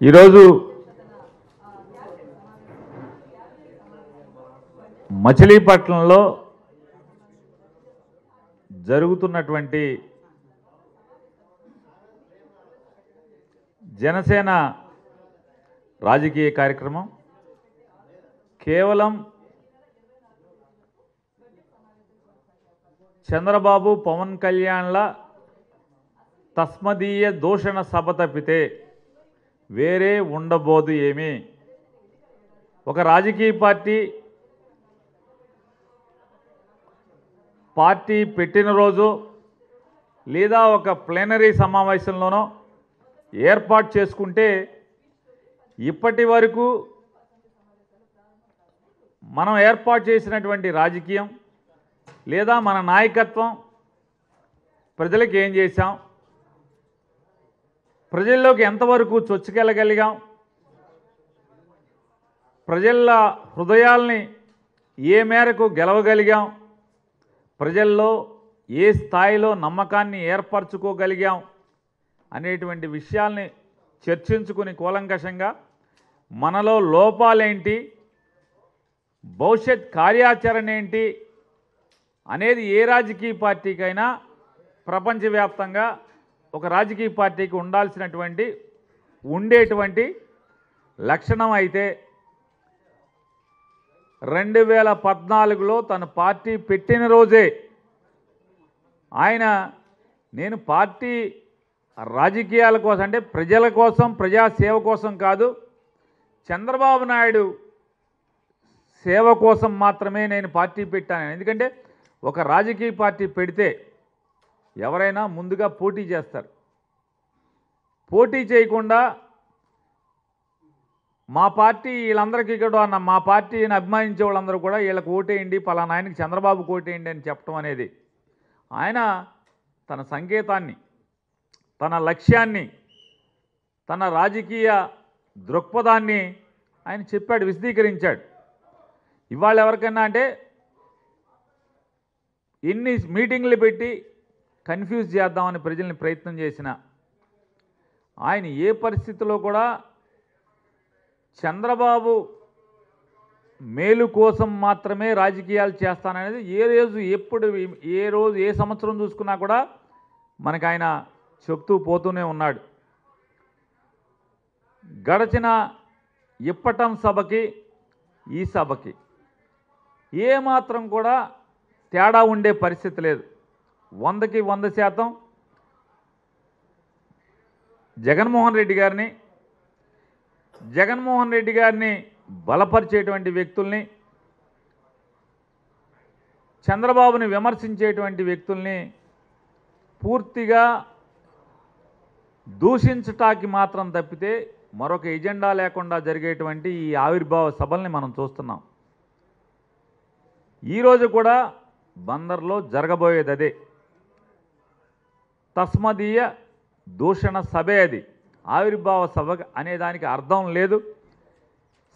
ఈరోజు మచిలీపట్నంలో జరుగుతున్నటువంటి జనసేన రాజకీయ కార్యక్రమం కేవలం చంద్రబాబు పవన్ కళ్యాణ్ల తస్మదీయ దూషణ సభ తప్పితే వేరే ఉండబోదు ఏమీ? ఒక రాజకీయ పార్టీ పార్టీ పెట్టిన రోజు లేదా ఒక ప్లేనరీ సమావేశంలోనో ఏర్పాటు చేసుకుంటే ఇప్పటి వరకు మనం ఏర్పాటు చేసినటువంటి రాజకీయం లేదా మన నాయకత్వం ప్రజలకు ఏం చేశాం? ప్రజల్లోకి ఎంతవరకు చొచ్చుకెళ్ళగలిగాం? ప్రజల హృదయాల్ని ఏ మేరకు గెలవగలిగాం? ప్రజల్లో ఏ స్థాయిలో నమ్మకాన్ని ఏర్పరచుకోగలిగాం? అనేటువంటి విషయాల్ని చర్చించుకుని కూలంకషంగా మనలో లోపాలేంటి? భవిష్యత్ కార్యాచరణ ఏంటి? అనేది ఏ రాజకీయ పార్టీకైనా ప్రపంచవ్యాప్తంగా ఒక రాజకీయ పార్టీకి ఉండాల్సినటువంటి ఉండేటువంటి లక్షణం అయితే రెండు వేల పద్నాలుగులో తన పార్టీ పెట్టిన రోజే ఆయన నేను పార్టీ రాజకీయాల కోసం అంటే ప్రజల కోసం ప్రజాసేవ కోసం కాదు చంద్రబాబు నాయుడు సేవ కోసం మాత్రమే నేను పార్టీ పెట్టాను. ఎందుకంటే ఒక రాజకీయ పార్టీ పెడితే ఎవరైనా ముందుగా పోటీ చేస్తారు. పోటీ చేయకుండా మా పార్టీ వీళ్ళందరికీ కూడా మా పార్టీని అభిమానించే వాళ్ళందరూ కూడా వీళ్ళకి ఓటేయండి పలానా ఆయనకి చంద్రబాబు ఓటేయండి అని చెప్పడం అనేది ఆయన తన సంకేతాన్ని తన లక్ష్యాన్ని తన రాజకీయ దృక్పథాన్ని ఆయన చెప్పాడు విశదీకరించాడు. ఇవాళ ఎవరికైనా అంటే ఎన్ని మీటింగ్లు పెట్టి కన్ఫ్యూజ్ చేద్దామని ప్రజల్ని ప్రయత్నం చేసిన ఆయన ఏ పరిస్థితిలో కూడా చంద్రబాబు మేలు కోసం మాత్రమే రాజకీయాలు చేస్తాననేది ఏ రోజు ఎప్పుడు ఏ రోజు ఏ సంవత్సరం చూసుకున్నా కూడా మనకు ఆయన చెప్తూ పోతూనే ఉన్నాడు. గడచిన ఇప్పటం సభకి ఈ సభకి ఏ మాత్రం కూడా తేడా ఉండే పరిస్థితి లేదు. వందకి వంద శాతం జగన్మోహన్ రెడ్డి గారిని జగన్మోహన్ రెడ్డి గారిని బలపరిచేటువంటి వ్యక్తుల్ని చంద్రబాబుని విమర్శించేటువంటి వ్యక్తుల్ని పూర్తిగా దూషించటానికి మాత్రం తప్పితే మరొక ఎజెండా లేకుండా జరిగేటువంటి ఈ ఆవిర్భావ సభల్ని మనం చూస్తున్నాం. ఈరోజు కూడా బందర్లో జరగబోయేది అదే తస్మదీయ దూషణ సభే అది. ఆవిర్భావ సభ అనే దానికి అర్థం లేదు.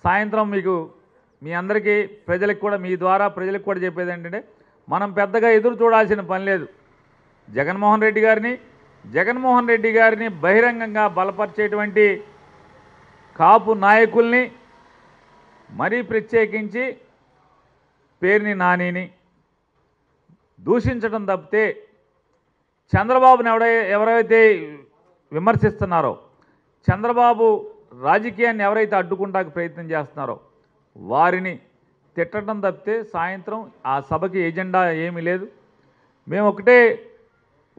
సాయంత్రం మీకు మీ అందరికీ ప్రజలకు కూడా మీ ద్వారా ప్రజలకు కూడా చెప్పేది ఏంటంటే మనం పెద్దగా ఎదురు చూడాల్సిన పని లేదు. జగన్మోహన్ రెడ్డి గారిని జగన్మోహన్ రెడ్డి గారిని బహిరంగంగా బలపరిచేటువంటి కాపు నాయకుల్ని మరీ ప్రత్యేకించి పేరుని నానిని దూషించడం తప్పితే చంద్రబాబుని ఎవడై ఎవరైతే విమర్శిస్తున్నారో చంద్రబాబు రాజకీయాన్ని ఎవరైతే అడ్డుకుంటానికి ప్రయత్నం చేస్తున్నారో వారిని తిట్టడం తప్పితే సాయంత్రం ఆ సభకి ఎజెండా ఏమీ లేదు. మేము ఒకటే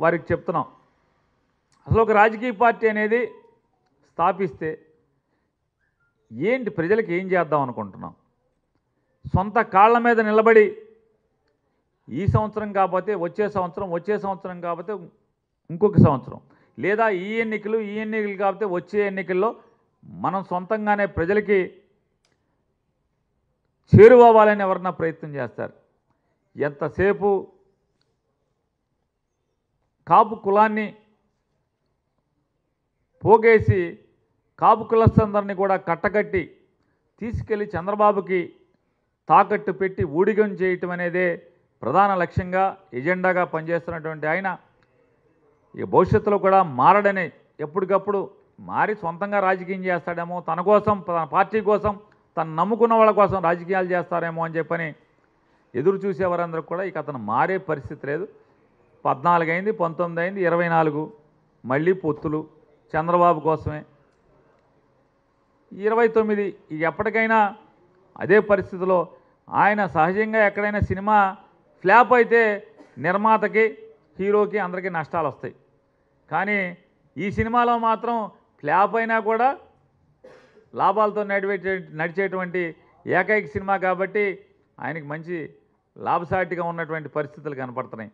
వారికి చెప్తున్నాం. అసలు ఒక రాజకీయ పార్టీ అనేది స్థాపిస్తే ఏంటి ప్రజలకు ఏం చేద్దాం అనుకుంటున్నాం? సొంత కాళ్ళ మీద నిలబడి ఈ సంవత్సరం కాకపోతే వచ్చే సంవత్సరం వచ్చే సంవత్సరం కాకపోతే ఇంకొక సంవత్సరం. లేదా ఈ ఎన్నికలు ఈ ఎన్నికలు కాకపోతే వచ్చే ఎన్నికల్లో మనం సొంతంగానే ప్రజలకి చేరువవ్వాలని ఎవరన్నా ప్రయత్నం చేస్తారు. ఎంతసేపు కాపు కులాన్ని పోగేసి కాపు కులస్థందరినీ కూడా కట్టకట్టి తీసుకెళ్ళి చంద్రబాబుకి తాకట్టు పెట్టి ఊడిగం చేయటం అనేదే ప్రధాన లక్ష్యంగా ఎజెండాగా పనిచేస్తున్నటువంటి ఆయన ఈ భవిష్యత్తులో కూడా మారడని ఎప్పటికప్పుడు మారి సొంతంగా రాజకీయం చేస్తాడేమో తన కోసం తన పార్టీ కోసం తను నమ్ముకున్న వాళ్ళ కోసం రాజకీయాలు చేస్తారేమో అని చెప్పని ఎదురు చూసేవారందరూ కూడా ఇక అతను మారే పరిస్థితి లేదు. పద్నాలుగు అయింది పంతొమ్మిది అయింది ఇరవై నాలుగు మళ్ళీ పొత్తులు చంద్రబాబు కోసమే. ఇరవై తొమ్మిది ఇక ఎప్పటికైనా అదే పరిస్థితిలో ఆయన సహజంగా ఎక్కడైనా సినిమా ఫ్లాప్ అయితే నిర్మాతకి హీరోకి అందరికీ నష్టాలు వస్తాయి కానీ ఈ సినిమాలో మాత్రం ఫ్లాప్ అయినా కూడా లాభాలతో నడిపే నడిచేటువంటి ఏకైక సినిమా కాబట్టి ఆయనకి మంచి లాభసాటిగా ఉన్నటువంటి పరిస్థితులు కనపడుతున్నాయి.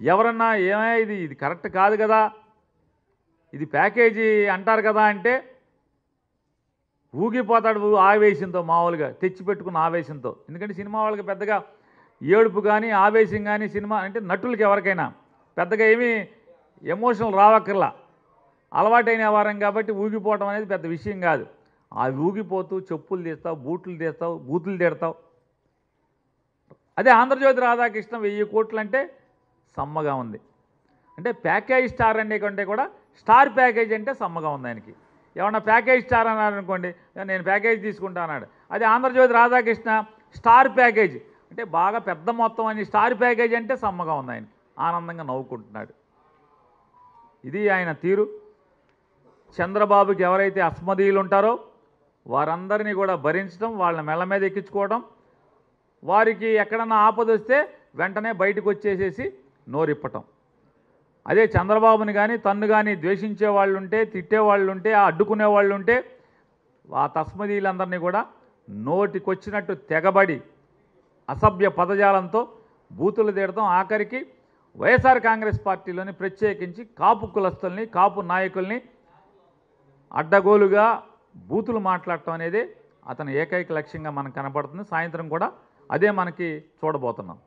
ఎవరన్నా ఏమయ్యా ఇది ఇది కరెక్ట్ కాదు కదా ఇది ప్యాకేజీ అంటారు కదా అంటే ఊగిపోతాడు ఆవేశంతో మామూలుగా తెచ్చిపెట్టుకున్న ఆవేశంతో. ఎందుకంటే సినిమా వాళ్ళకి పెద్దగా ఏడుపు కానీ ఆవేశం కానీ సినిమా అంటే నటులకి ఎవరికైనా. పెద్దగా ఏమీ ఎమోషనల్ రావక్కర్లా. అలవాటైన వారం కాబట్టి ఊగిపోవడం అనేది పెద్ద విషయం కాదు. అవి ఊగిపోతూ చెప్పులు తీస్తావు బూట్లు తీస్తావు బూతులు తిడతావు. అదే ఆంధ్రజ్యోతి రాధాకృష్ణ వెయ్యి కోట్లు అంటే సమ్మగా ఉంది. అంటే ప్యాకేజ్ స్టార్ అనే కంటే కూడా స్టార్ ప్యాకేజ్ అంటే సమ్మగా ఉంది ఆయనకి. ఏమన్నా ప్యాకేజ్ స్టార్ అన్నాడు అనుకోండి నేను ప్యాకేజ్ తీసుకుంటా అన్నాడు. అదే ఆంధ్రజ్యోతి రాధాకృష్ణ స్టార్ ప్యాకేజ్. అంటే బాగా పెద్ద మొత్తం అని స్టార్ ప్యాకేజ్ అంటే సమ్మగా ఉంది ఆయన ఆనందంగా నవ్వుకుంటున్నాడు. ఇది ఆయన తీరు. చంద్రబాబుకి ఎవరైతే అస్మదీయులు ఉంటారో వారందరినీ కూడా భరించడం వాళ్ళని మెళ్ళ మీద ఎక్కించుకోవడం వారికి ఎక్కడన్నా ఆపద వస్తే వెంటనే బయటకు వచ్చేసేసి నోరిప్పటం. అదే చంద్రబాబుని కానీ తన్ను కానీ ద్వేషించే వాళ్ళు ఉంటే తిట్టేవాళ్ళు ఉంటే అడ్డుకునే వాళ్ళు ఉంటే ఆ తస్మదీలందరినీ కూడా నోటికొచ్చినట్టు తెగబడి అసభ్య పదజాలంతో బూతులు తీయడం ఆఖరికి వైఎస్ఆర్ కాంగ్రెస్ పార్టీలోని ప్రత్యేకించి కాపు కులస్తుల్ని కాపు నాయకుల్ని అడ్డగోలుగా బూతులు మాట్లాడటం అనేది అతని ఏకైక లక్ష్యంగా మనకు కనపడుతుంది సాయంత్రం కూడా అదే మనకి చూడబోతున్నాం.